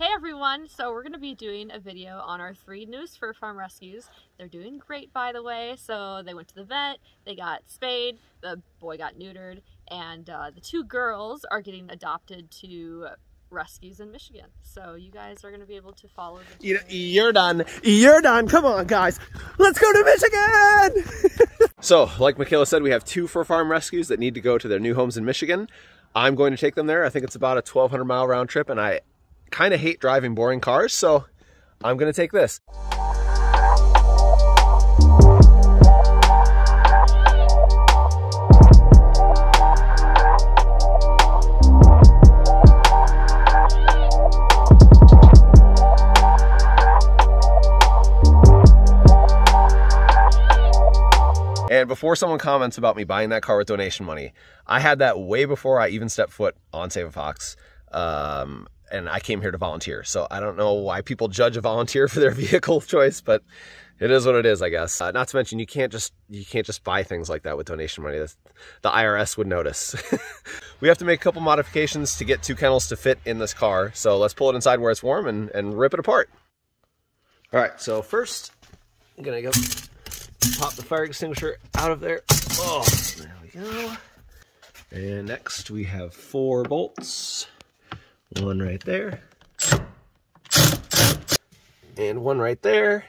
Hey everyone! So we're going to be doing a video on our three newest fur farm rescues. They're doing great by the way. So they went to the vet, they got spayed, the boy got neutered, and uh, the two girls are getting adopted to rescues in Michigan. So you guys are going to be able to follow the you, You're done. You're done. Come on guys. Let's go to Michigan! so like Michaela said, we have two fur farm rescues that need to go to their new homes in Michigan. I'm going to take them there. I think it's about a 1200 mile round trip and I kind of hate driving boring cars, so I'm gonna take this. And before someone comments about me buying that car with donation money, I had that way before I even stepped foot on Save a Fox. Um, and I came here to volunteer. So I don't know why people judge a volunteer for their vehicle choice, but it is what it is, I guess. Uh, not to mention, you can't just you can't just buy things like that with donation money. That's, the IRS would notice. we have to make a couple modifications to get two kennels to fit in this car. So let's pull it inside where it's warm and, and rip it apart. All right, so first I'm gonna go pop the fire extinguisher out of there. Oh, there we go. And next we have four bolts. One right there. And one right there.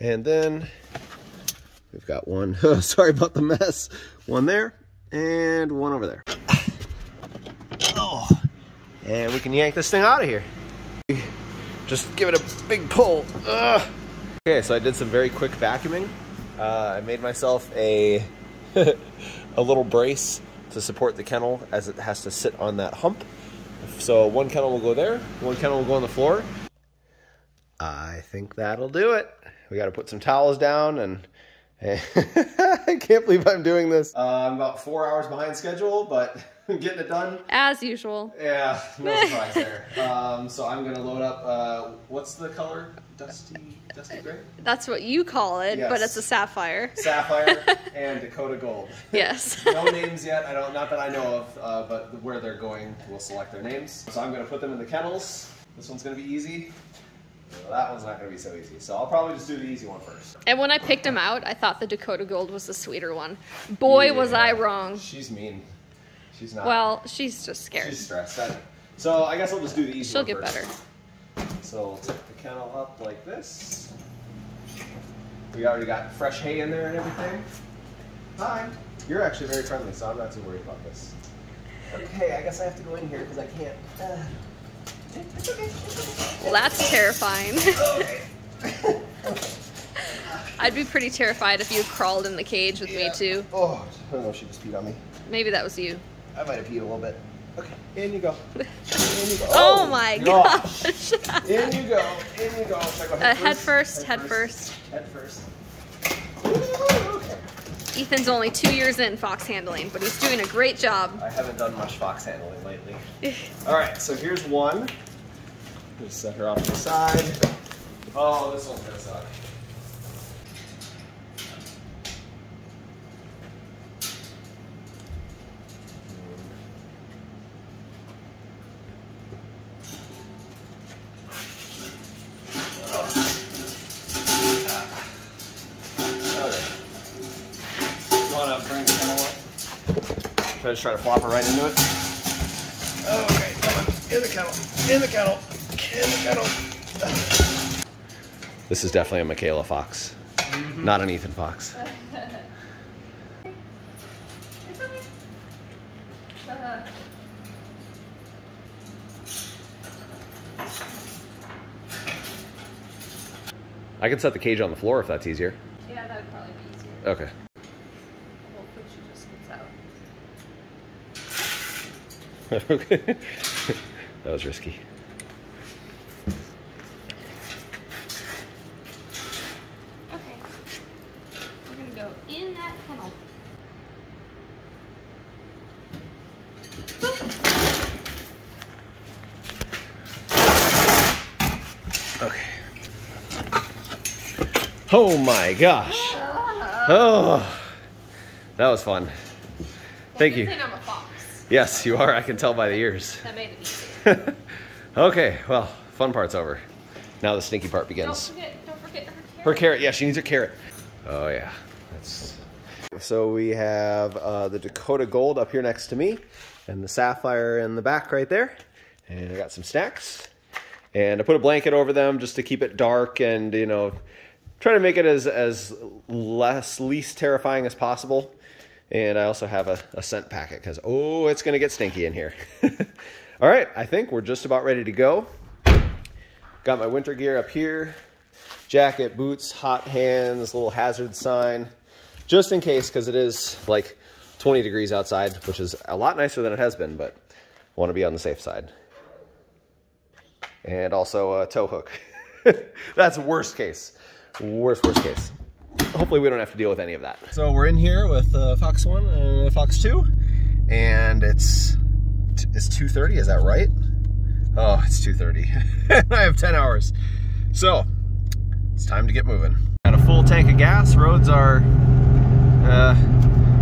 And then we've got one, oh, sorry about the mess, one there and one over there. Oh, and we can yank this thing out of here. Just give it a big pull. Ugh. Okay, so I did some very quick vacuuming. Uh, I made myself a, a little brace to support the kennel as it has to sit on that hump. So one kennel will go there, one kennel will go on the floor. I think that'll do it. We got to put some towels down and I can't believe I'm doing this. Uh, I'm about four hours behind schedule, but getting it done. As usual. Yeah, no surprise there. Um, so I'm gonna load up, uh, what's the color? Dusty, dusty gray? That's what you call it, yes. but it's a sapphire. Sapphire and Dakota Gold. Yes. no names yet, I don't, not that I know of, uh, but where they're going, we'll select their names. So I'm gonna put them in the kennels. This one's gonna be easy. Well, that one's not going to be so easy. So I'll probably just do the easy one first. And when I picked them out, I thought the Dakota Gold was the sweeter one. Boy, yeah, was I wrong. She's mean. She's not. Well, she's just scared. She's stressed. So I guess I'll just do the easy one. She'll get first. better. So we'll tip the kennel up like this. We already got fresh hay in there and everything. Hi. You're actually very friendly, so I'm not too worried about this. Okay, I guess I have to go in here because I can't. Uh... Well, that's terrifying. I'd be pretty terrified if you crawled in the cage with yeah. me too. Oh, I don't know if she just peed on me. Maybe that was you. I might have peed a little bit. Okay, in you go. In you go. Oh, oh my gosh. gosh. in you go. In you go. Should I go head, uh, head first? Head first. Head first. Ethan's only two years in fox handling, but he's doing a great job. I haven't done much fox handling lately. Eh. All right, so here's one. Just set her off to the side. Oh, this one's gonna suck. I just try to flop her right into it? Okay, come on. In the kennel. In the kennel. In the kennel. This is definitely a Michaela Fox, mm -hmm. not an Ethan Fox. I can set the cage on the floor if that's easier. Yeah, that would probably be easier. Okay. that was risky. Okay. We're gonna go in that. Okay. Oh my gosh. Oh, that was fun. Thank you. Yes, you are. I can tell by the ears. That made it easy. okay, well, fun part's over. Now the stinky part Don't begins. forget, don't forget her carrot. Her carrot, yeah, she needs her carrot. Oh yeah, that's. So we have uh, the Dakota Gold up here next to me, and the Sapphire in the back right there, and I got some snacks, and I put a blanket over them just to keep it dark and you know, try to make it as as less least terrifying as possible. And I also have a, a scent packet because oh, it's gonna get stinky in here. All right, I think we're just about ready to go. Got my winter gear up here jacket, boots, hot hands, little hazard sign, just in case, because it is like 20 degrees outside, which is a lot nicer than it has been, but want to be on the safe side. And also a tow hook. That's worst case. Worst, worst case. Hopefully we don't have to deal with any of that. So we're in here with uh, Fox 1 and Fox 2, and it's it's 2.30, is that right? Oh, it's 2.30. I have 10 hours. So, it's time to get moving. Got a full tank of gas. Roads are uh,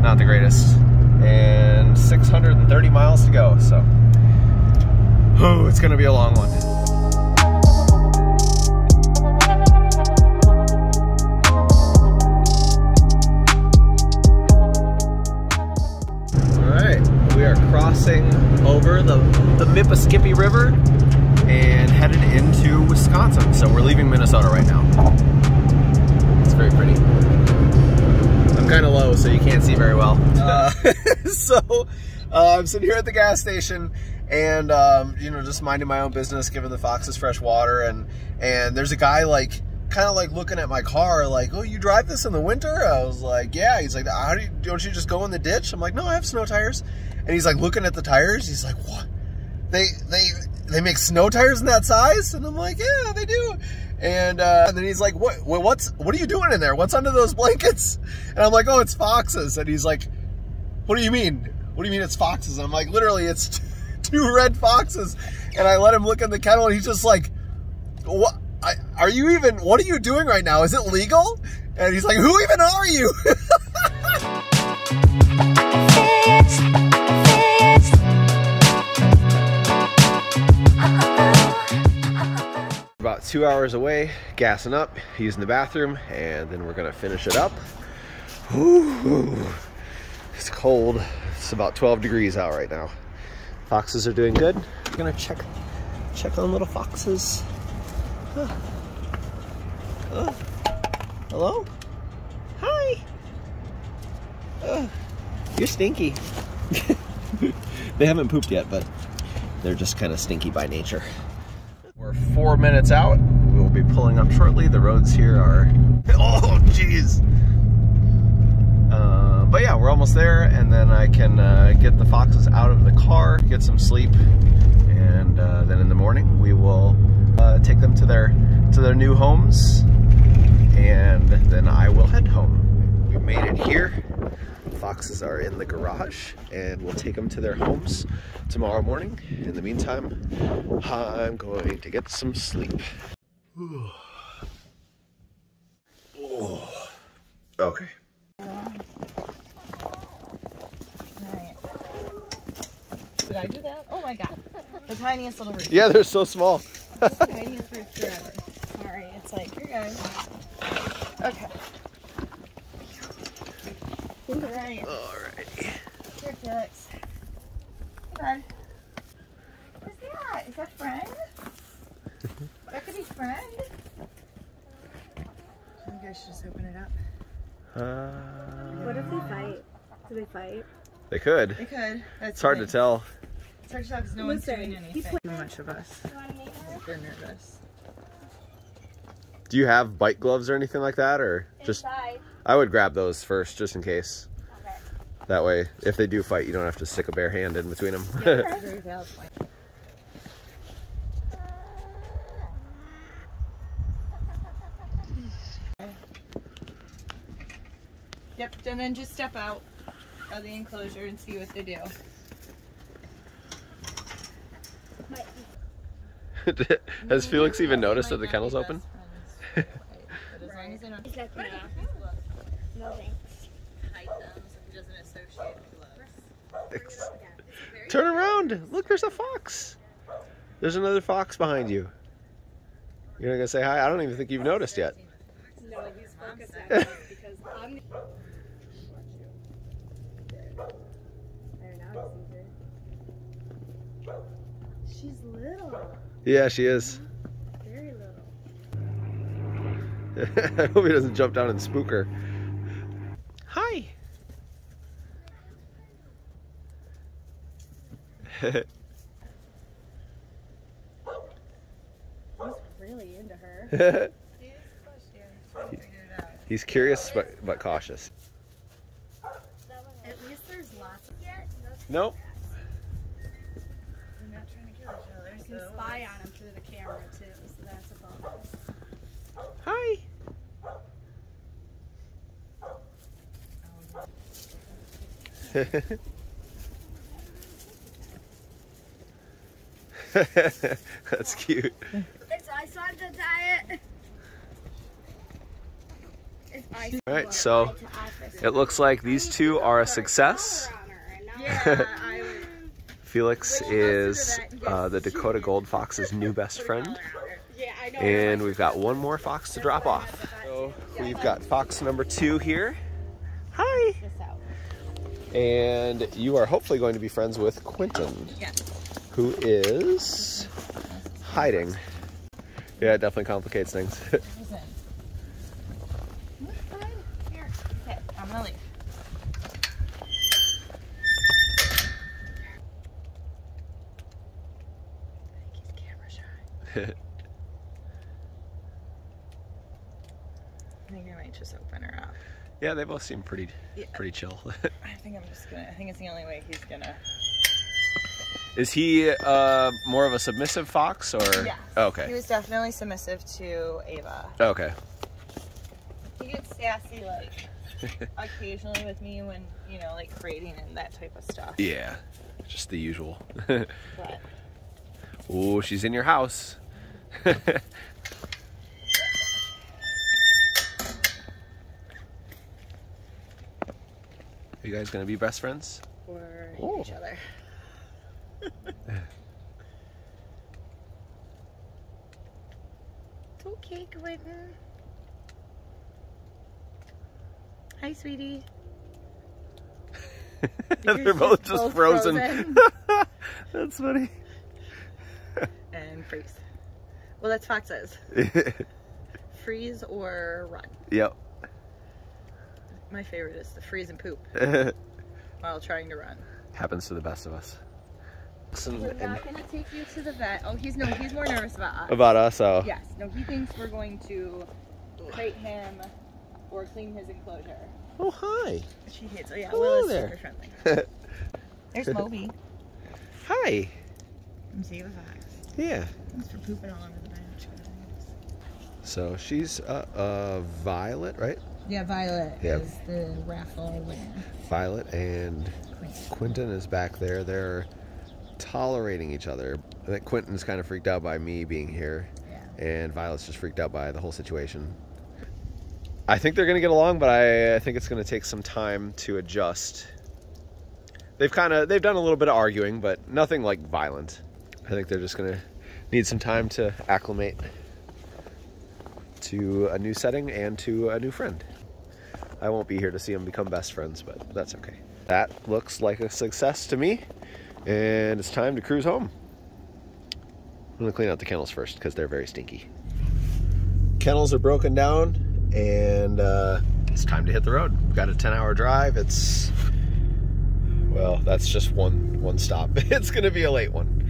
not the greatest. And 630 miles to go, so. Oh, it's gonna be a long one. uh, I'm sitting here at the gas station and, um, you know, just minding my own business, giving the foxes fresh water. And, and there's a guy like, kind of like looking at my car like, oh, you drive this in the winter? I was like, yeah. He's like, how do you, don't you just go in the ditch? I'm like, no, I have snow tires. And he's like looking at the tires. He's like, what? They, they, they make snow tires in that size? And I'm like, yeah, they do. And, uh, and then he's like, what, what's, what are you doing in there? What's under those blankets? And I'm like, oh, it's foxes. And he's like, what do you mean? What do you mean it's foxes? And I'm like, literally, it's two red foxes. And I let him look in the kennel and he's just like, what? I, are you even, what are you doing right now? Is it legal? And he's like, who even are you? About two hours away, gassing up, using the bathroom, and then we're gonna finish it up. Whew. It's cold. It's about 12 degrees out right now. Foxes are doing good. We're gonna check check on little foxes. Huh. Hello? Hi. Uh, you're stinky. they haven't pooped yet, but they're just kind of stinky by nature. We're four minutes out. We will be pulling up shortly. The roads here are, oh jeez. But yeah, we're almost there, and then I can uh, get the foxes out of the car, get some sleep, and uh, then in the morning we will uh, take them to their to their new homes, and then I will head home. We made it here. Foxes are in the garage, and we'll take them to their homes tomorrow morning. In the meantime, I'm going to get some sleep. Okay. Did I do that? Oh my god. The tiniest little rooster. Yeah, they're so small. The tiniest rooster ever. Sorry, it's like, here guys. Okay. Alright, Alright. here Felix. Hey bud. What's that? Is that friend? That could be friend. You guys should just open it up. Uh, What if they fight? Do they fight? They could. They could. That's It's hard to tell. It's hard to tell because no one's Listen, doing he anything. Too much of us. They're nervous. Do you have bite gloves or anything like that, or just? Inside. I would grab those first, just in case. Okay. That way, if they do fight, you don't have to stick a bare hand in between them. Very. Yep, and then just step out of the enclosure and see what they do. Has Felix even noticed that the kennel's open? But as long as they don't Is that the No thanks. hide them, so he doesn't associate with gloves. Yeah. Turn around. Look, there's a fox. There's another fox behind you. You're not gonna say hi? I don't even think you've noticed yet. No, he's focused on because I'm. There, now he sees her. She's little. Yeah, she is. Very little. I hope he doesn't jump down and spook her. Hi. He's really into her. He's curious but, but cautious. At least there's lots of Nope. We're not trying to kill each other, You can spy on him through the camera too, so that's a bonus. Hi. That's cute. It's ice on the diet. It's ice. All right, so it looks like these two are a success. Yeah, I. Felix is uh, the Dakota Gold Fox's new best friend. Yeah, I know. And we've got one more fox to drop off. So we've got fox number two here. Hi. And you are hopefully going to be friends with Quentin. Who is hiding. Yeah, it definitely complicates things. Listen. Here. Okay, I'm gonna leave. I think I might just open her up. yeah, they both seem pretty Yeah. pretty chill. I think I'm just gonna. I think it's the only way he's gonna. is he uh, more of a submissive fox or? Yes. Oh, He was definitely submissive to Ava. Okay. He gets sassy like occasionally with me when you know like grading and that type of stuff. Yeah, just the usual. But oh, she's in your house. Are you guys gonna be best friends? or Oh. each other. it's okay, Quentin. Hi, sweetie. They're both just both frozen. frozen. That's funny. And freeze. Well, that's foxes. Freeze or run. yep. My favorite is the freeze and poop while trying to run. Happens to the best of us. Listen, We're not gonna take you to the vet. Oh, he's no, he's more nervous about us. about us, oh. Yes, no, he thinks we're going to crate him or clean his enclosure. Oh, hi. She he hates. Oh yeah, Hello Will is there. super friendly. There's Moby. Hi. And see the fox. Yeah. Thanks for pooping all over the bench. So she's uh, uh, Violet, right? Yeah, Violet Yep. is the raffle winner. Violet and Queen. Quentin is back there. They're tolerating each other. I think Quentin's kind of freaked out by me being here, Yeah. and Violet's just freaked out by the whole situation. I think they're going to get along, but I, I think it's going to take some time to adjust. They've kind of they've done a little bit of arguing, but nothing like violent. I think they're just going to need some time to acclimate to a new setting and to a new friend. I won't be here to see them become best friends, but that's okay. That looks like a success to me, and it's time to cruise home. I'm gonna clean out the kennels first because they're very stinky. Kennels are broken down, and uh, it's time to hit the road. We've got a 10-hour drive. It's well, that's just one one stop. It's gonna be a late one.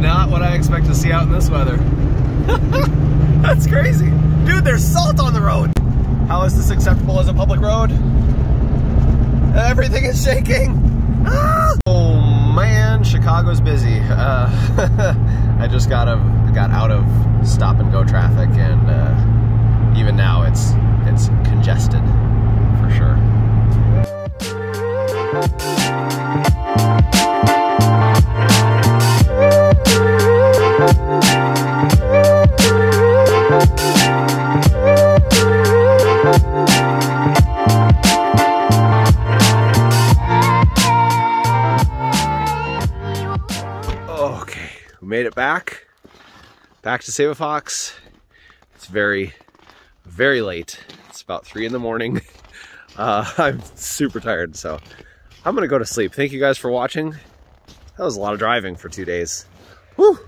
Not what I expect to see out in this weather. That's crazy. Dude, there's salt on the road. How is this acceptable as a public road? Everything is shaking. Ah! Oh man, Chicago's busy. Uh, I just got of got out of stop and go traffic, and uh, even now it's it's congested for sure. Back to Save a Fox. It's very, very late. It's about three in the morning. Uh, I'm super tired, so I'm gonna go to sleep. Thank you guys for watching. That was a lot of driving for two days. Whew.